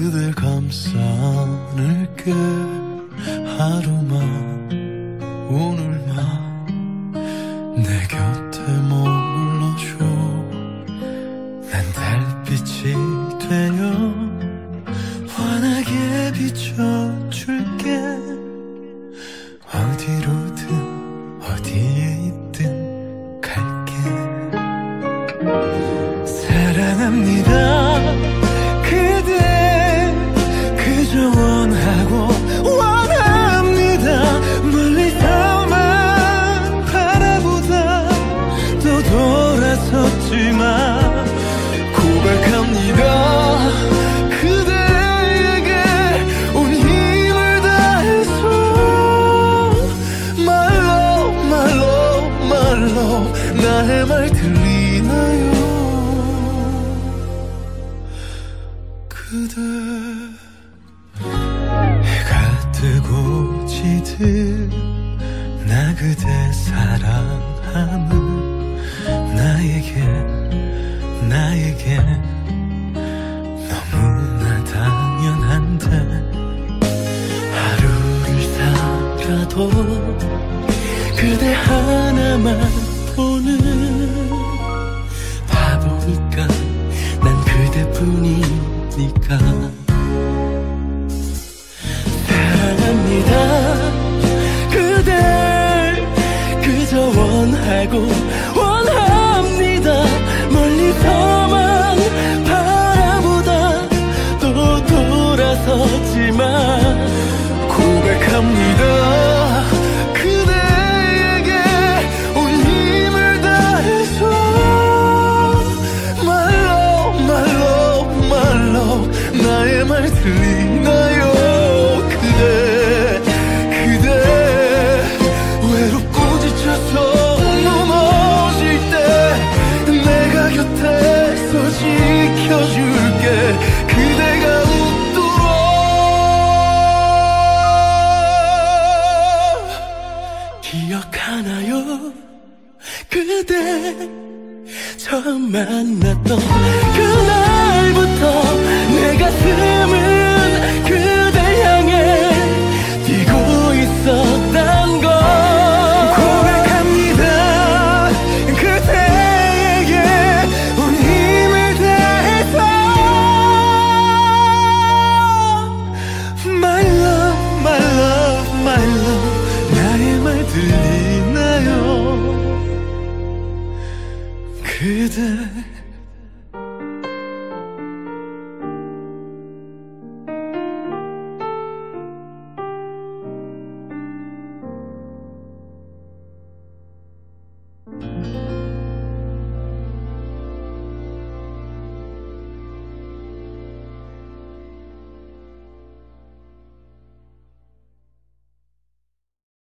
그댈 감싸 안을게 하루만 오늘만 내 곁에 머물러줘. 난 달빛이 되어 환하게 비춰. 나의 말 들리나요? 그대 해가 뜨고 지듯 나 그대 사랑함은 나에게 나에게 너무나 당연한데 하루를 살아도 그대 하나만 보는 원하고 원합니다. 멀리서만 바라보다 또 돌아섰지만 고백합니다. 나의 말 들리 지켜줄게. 그대가 웃도록. 기억하나요? 그대 처음 만났던 그날부터 내 가슴 그대